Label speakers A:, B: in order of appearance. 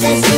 A: dices